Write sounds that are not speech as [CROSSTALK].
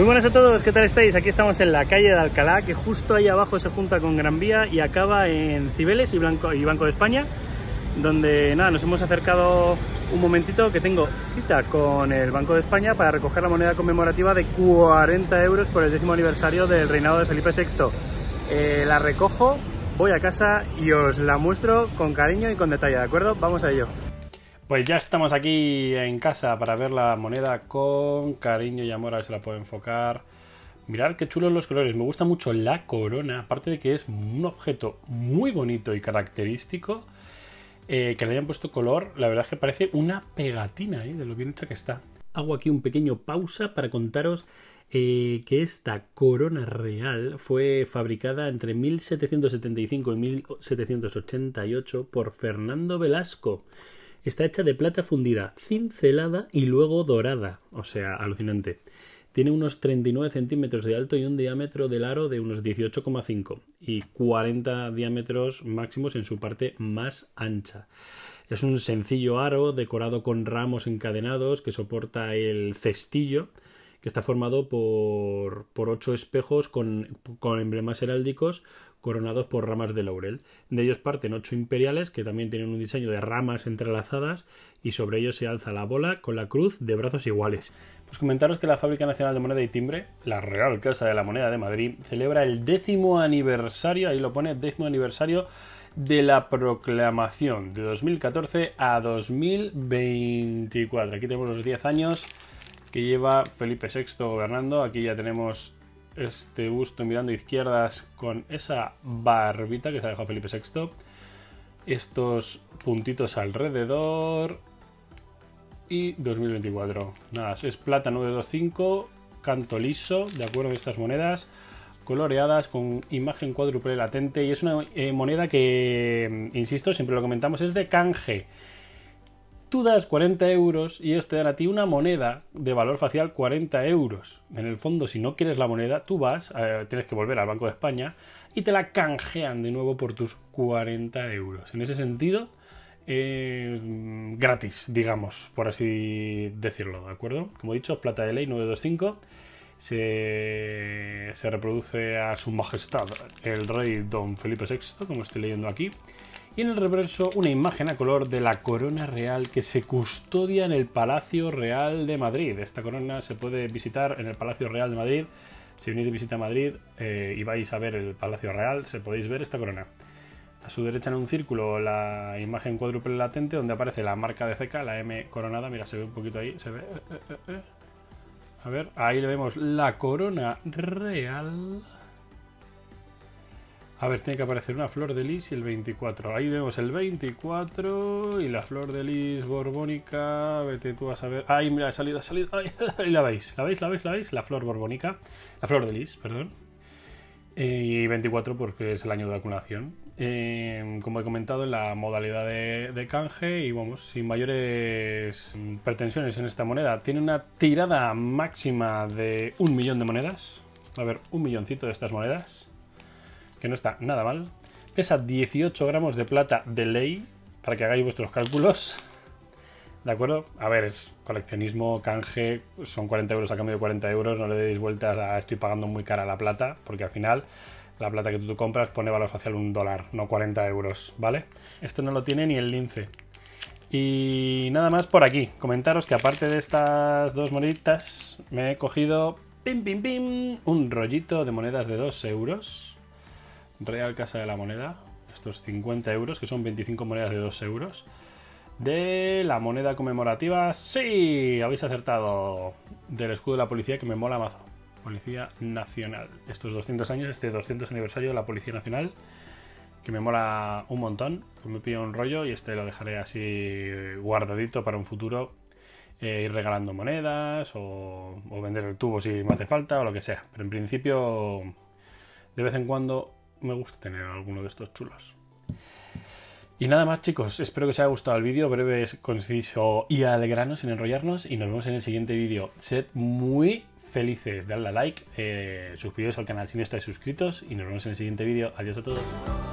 Muy buenas a todos, ¿qué tal estáis? Aquí estamos en la calle de Alcalá, que justo ahí abajo se junta con Gran Vía y acaba en Cibeles y, Banco de España, donde nada, nos hemos acercado un momentito que tengo cita con el Banco de España para recoger la moneda conmemorativa de 40 euros por el décimo aniversario del reinado de Felipe VI. Eh, la recojo, voy a casa y os la muestro con cariño y con detalle, ¿de acuerdo? Vamos a ello. Pues ya estamos aquí en casa para ver la moneda con cariño y amor, a ver si la puedo enfocar. Mirad qué chulos los colores, me gusta mucho la corona, aparte de que es un objeto muy bonito y característico, eh, que le hayan puesto color, la verdad es que parece una pegatina ¿eh? de lo bien hecha que está. Hago aquí un pequeño pausa para contaros eh, que esta corona real fue fabricada entre 1775 y 1788 por Fernando Velasco. Está hecha de plata fundida, cincelada y luego dorada. O sea, alucinante. Tiene unos 39 centímetros de alto y un diámetro del aro de unos 18,5 y 40 diámetros máximos en su parte más ancha. Es un sencillo aro decorado con ramos encadenados que soporta el cestillo que está formado por, por ocho espejos con, con emblemas heráldicos coronados por ramas de laurel. De ellos parten ocho imperiales que también tienen un diseño de ramas entrelazadas y sobre ellos se alza la bola con la cruz de brazos iguales. Pues comentaros que la Fábrica Nacional de Moneda y Timbre, la Real Casa de la Moneda de Madrid, celebra el décimo aniversario, ahí lo pone, décimo aniversario de la proclamación de 2014 a 2024. Aquí tenemos los 10 años que lleva Felipe VI gobernando. Aquí ya tenemos este busto mirando izquierdas con esa barbita que se ha dejado Felipe VI. Estos puntitos alrededor. Y 2024. Nada, es plata 925, canto liso, de acuerdo con estas monedas. Coloreadas con imagen cuádruple latente. Y es una eh, moneda que, insisto, siempre lo comentamos, es de canje tú das 40 euros y ellos te dan a ti una moneda de valor facial 40 euros. En el fondo, si no quieres la moneda, tú vas, eh, tienes que volver al Banco de España y te la canjean de nuevo por tus 40 euros. En ese sentido, gratis, digamos, por así decirlo, ¿de acuerdo? Como he dicho, plata de ley 925. Se, se reproduce a su majestad el rey don Felipe VI, como estoy leyendo aquí y en el reverso una imagen a color de la corona real que se custodia en el Palacio Real de Madrid. Esta corona se puede visitar en el Palacio Real de Madrid. Si venís de visita a Madrid eh, y vais a ver el Palacio Real, se podéis ver esta corona. A su derecha en un círculo la imagen cuádruple latente donde aparece la marca de ceca, la M coronada. Mira, se ve un poquito ahí, se ve. Eh, eh, a ver, ahí le vemos la corona real. A ver, tiene que aparecer una flor de lis y el 24. Ahí vemos el 24 y la flor de lis borbónica. Vete tú a saber. Ay, mira, ha salido, ha salido. [LAUGHS] ahí la veis, la veis, la veis, la veis. La flor borbónica. La flor de lis, perdón. Eh, y 24 porque es el año de vacunación. Eh, como he comentado, en la modalidad de, canje y vamos, sin mayores pretensiones en esta moneda. Tiene una tirada máxima de un millón de monedas. A haber un milloncito de estas monedas que no está nada mal. Pesa 18 gramos de plata de ley, para que hagáis vuestros cálculos. ¿De acuerdo? A ver, es coleccionismo, canje, son 40 euros a cambio de 40 euros, no le deis vueltas a estoy pagando muy cara la plata, porque al final la plata que tú compras pone valor facial un dólar, no 40 euros, ¿vale? Esto no lo tiene ni el lince. Y nada más por aquí. Comentaros que aparte de estas dos moneditas, me he cogido pim, pim, pim, un rollito de monedas de 2 euros. Real Casa de la Moneda, estos 50 euros, que son 25 monedas de 2 euros. De la moneda conmemorativa, sí, habéis acertado. Del escudo de la policía que me mola mazo. Policía Nacional. Estos 200 años, este 200 aniversario de la Policía Nacional, que me mola un montón. Me pillo un rollo y este lo dejaré así guardadito para un futuro. Eh, ir regalando monedas o, o vender el tubo si me hace falta o lo que sea. Pero en principio, de vez en cuando me gusta tener alguno de estos chulos. Y nada más chicos, espero que os haya gustado el vídeo, breve, conciso y al sin enrollarnos y nos vemos en el siguiente vídeo. Sed muy felices, dadle a like, eh, suscribiros al canal si no estáis suscritos y nos vemos en el siguiente vídeo. Adiós a todos.